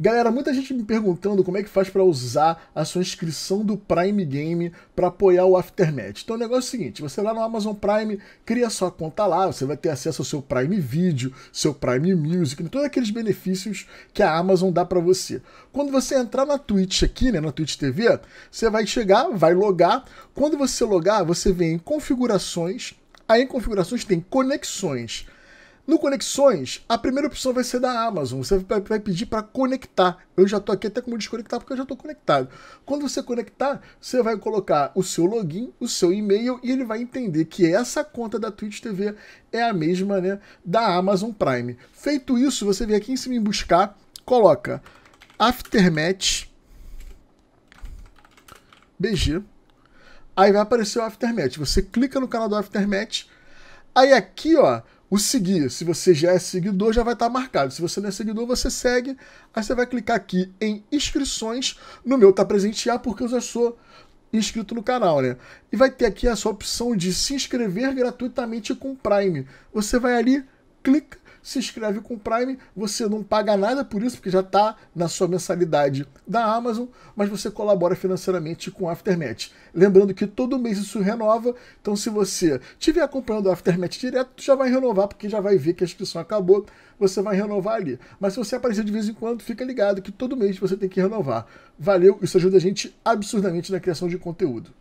Galera, muita gente me perguntando como é que faz para usar a sua inscrição do Prime Game para apoiar o Aftermath. Então o negócio é o seguinte, você lá no Amazon Prime, cria sua conta lá, você vai ter acesso ao seu Prime Video, seu Prime Music, todos aqueles benefícios que a Amazon dá para você. Quando você entrar na Twitch aqui, né, na Twitch TV, você vai chegar, vai logar. Quando você logar, você vem em configurações, aí em configurações tem conexões. No Conexões, a primeira opção vai ser da Amazon. Você vai pedir para conectar. Eu já estou aqui até como desconectar porque eu já estou conectado. Quando você conectar, você vai colocar o seu login, o seu e-mail e ele vai entender que essa conta da Twitch TV é a mesma né, da Amazon Prime. Feito isso, você vem aqui em cima em buscar, coloca Aftermatch BG. Aí vai aparecer o Aftermatch. Você clica no canal do Aftermatch. Aí aqui, ó, o seguir, se você já é seguidor, já vai estar marcado. Se você não é seguidor, você segue. Aí você vai clicar aqui em inscrições. No meu tá presentear porque eu já sou inscrito no canal, né? E vai ter aqui a sua opção de se inscrever gratuitamente com Prime. Você vai ali, clica se inscreve com o Prime, você não paga nada por isso, porque já está na sua mensalidade da Amazon, mas você colabora financeiramente com o Aftermath. Lembrando que todo mês isso renova, então se você estiver acompanhando o Aftermath direto, já vai renovar, porque já vai ver que a inscrição acabou, você vai renovar ali. Mas se você aparecer de vez em quando, fica ligado que todo mês você tem que renovar. Valeu, isso ajuda a gente absurdamente na criação de conteúdo.